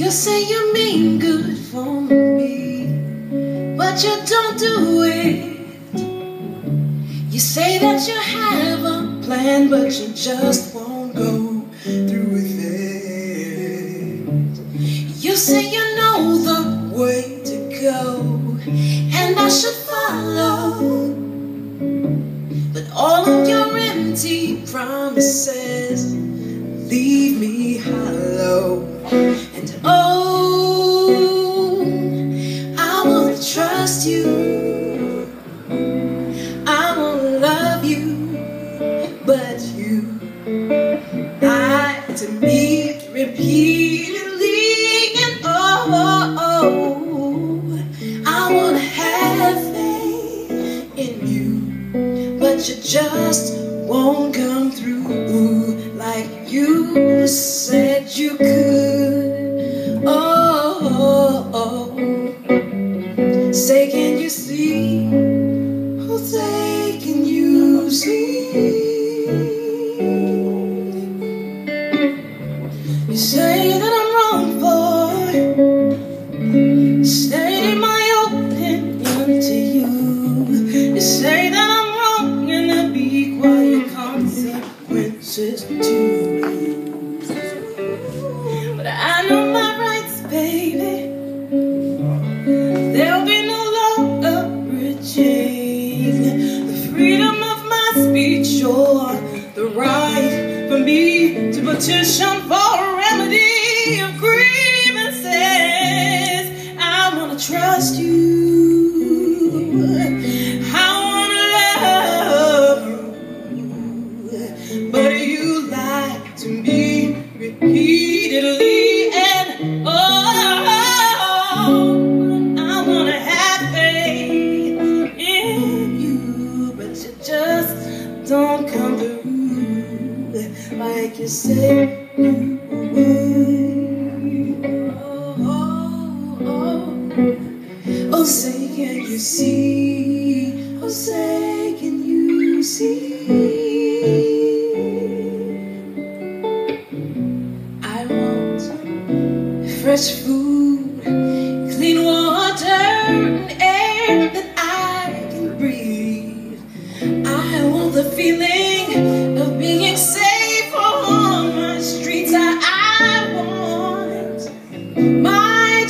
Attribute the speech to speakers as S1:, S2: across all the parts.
S1: You say you mean good for me, but you don't do it. You say that you have a plan, but you just won't go through with it. You say you know the way to go, and I should follow. But all of your empty promises leave me hollow. And oh, I wanna trust you. I wanna love you, but you lied to me repeatedly. And oh, I wanna have faith in you, but you just won't come through like you said you could. Say that I'm wrong for stating my opinion to you. You say that I'm wrong and there'll be quiet consequences too. But I know my rights, baby. There'll be no longer bridging the freedom of my speech or the right for me to petition for of grievances. I wanna trust you. I wanna love you, but you lied to me repeatedly, and oh, I wanna have faith in you, but you just don't come through like you said Oh, oh, oh. Oh, say, can you see?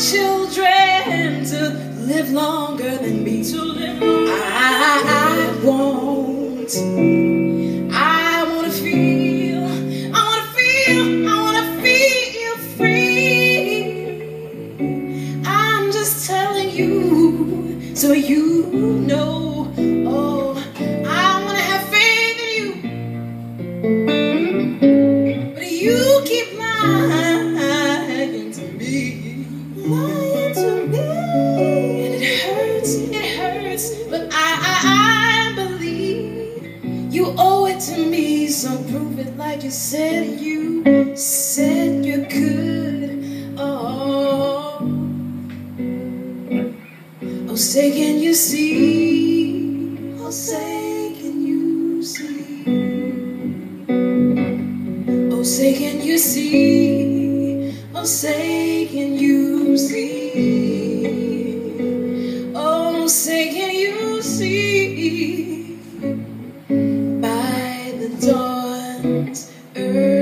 S1: Children to live longer than me to live. I, I want, I want to feel, I want to feel, I want to feel free. I'm just telling you so you know. Like you said you said you could. Oh. Oh, say, can you see? Oh, say, can you see? Oh, say, can you see? Oh, say, can you see? Dawn's